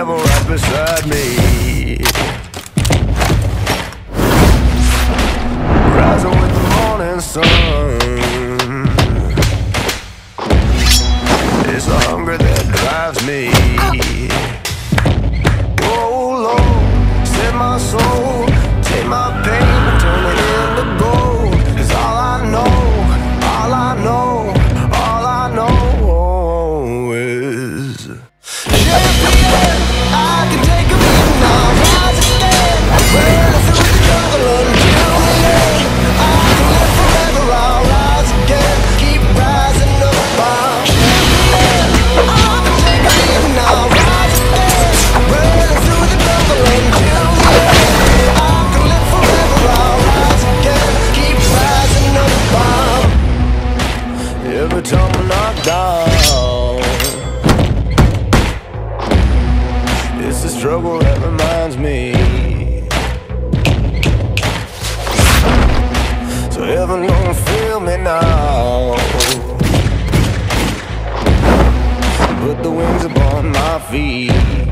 devil right beside me. Rising with the morning sun. It's the hunger that drives me. to tumbler down. It's the struggle that reminds me. So heaven gonna feel me now. Put the wings upon my feet.